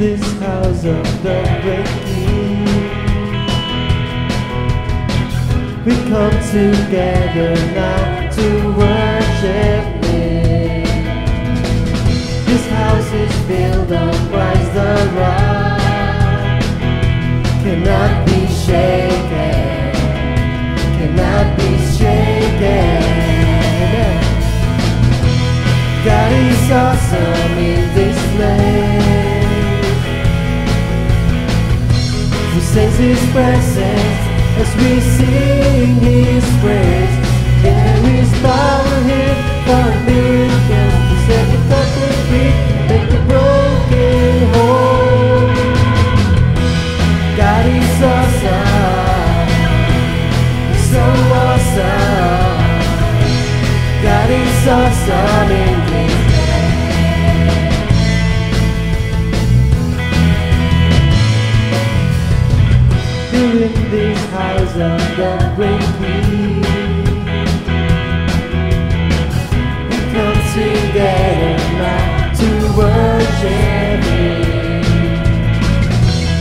This house of the breaking. We come together now to worship Him. This house is built on Christ the rock, cannot be shaken, cannot be shaken. God is awesome in this place. Sense His presence as we sing His praise. There is power here for miracles to set the captive free, make the broken whole. God is awesome, so awesome. God is awesome this house of the great King We come together now to worship Him.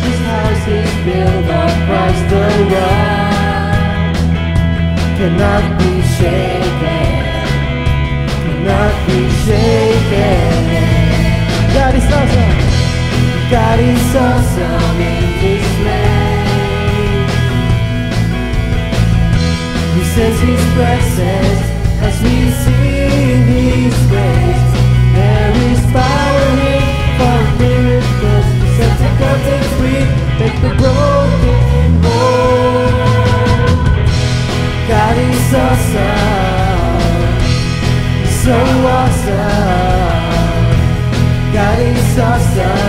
This house is built on Christ the rock Cannot be shaken Cannot be shaken. God is awesome. God is awesome in this place. Sense His presence as we sing His praise. There is power here for miracles set the captives free, make the broken whole. God is awesome, so awesome. God is awesome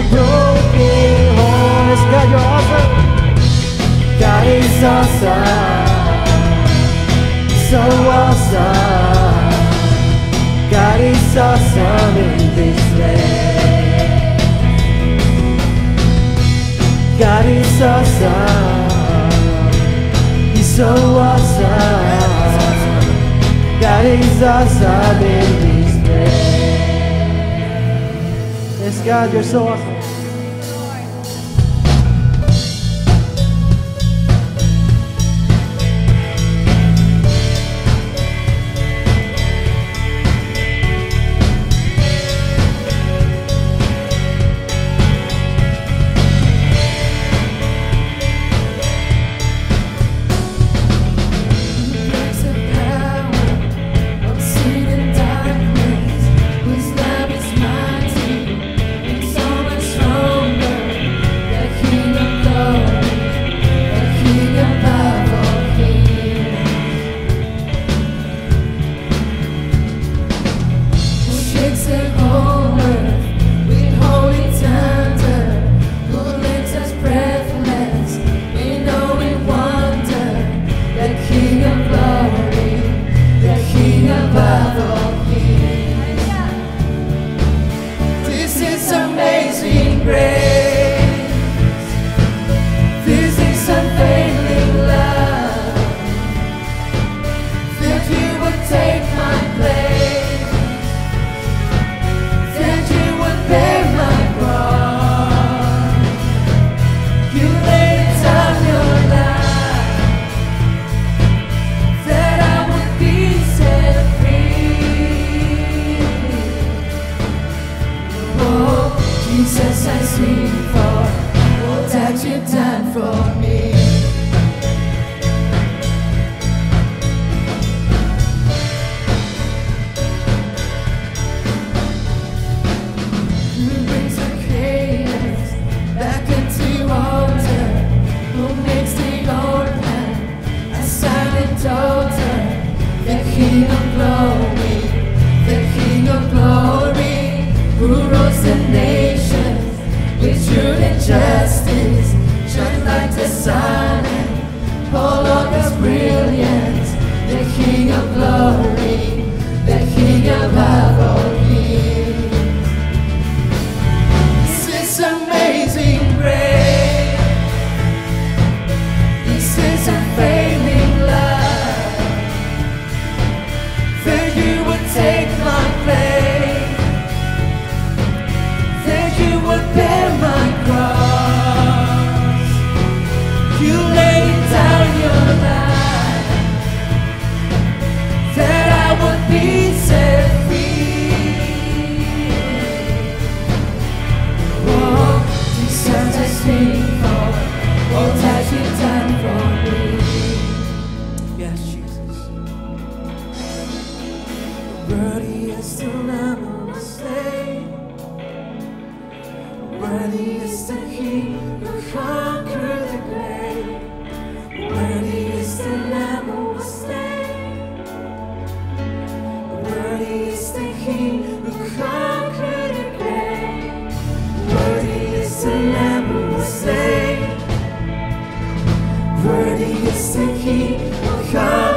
the broken. God is awesome, so awesome. God is awesome in this place. God is awesome, He's so awesome. God is awesome in this God, you're so awesome. your is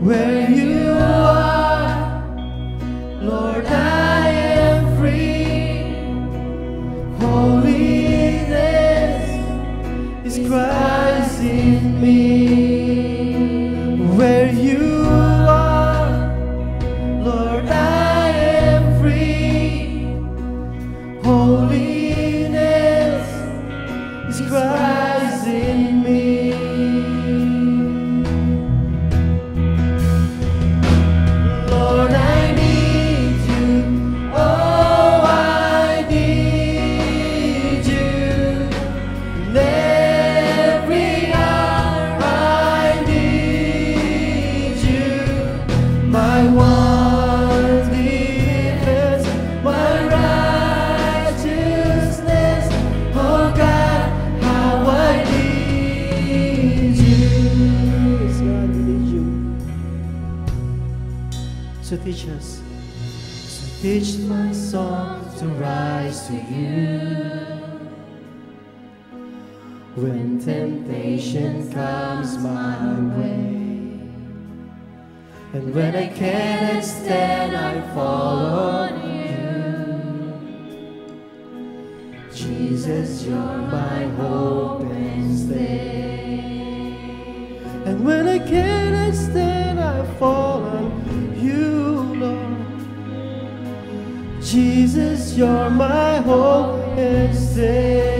where you are. precious. So teach my soul to rise to you. When temptation comes my way, and when I cannot stand, I fall on you. Jesus, you're my hope and stay. And when I cannot stand, I fall on you. Jesus, you're my hope and savior.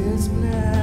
its black.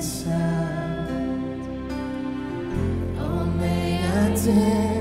Sound, Oh, may a dead